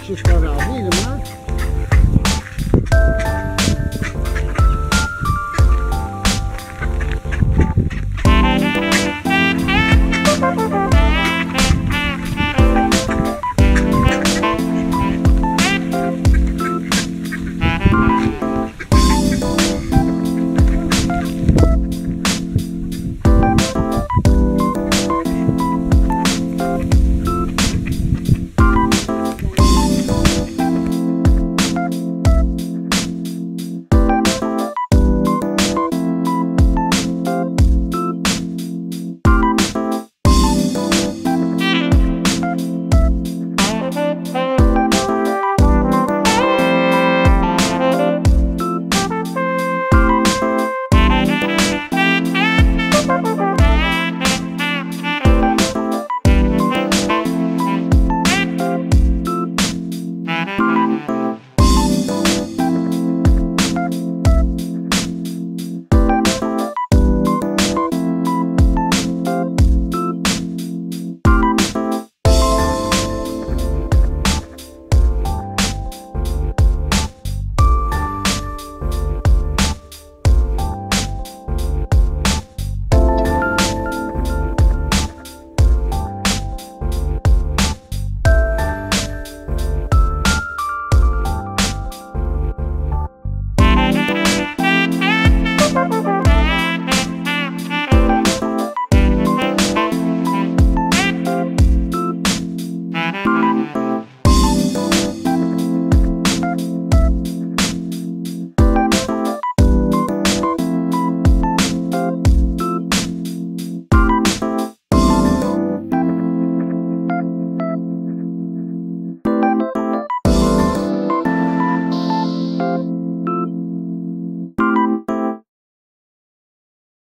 geçmiş bana değil mi?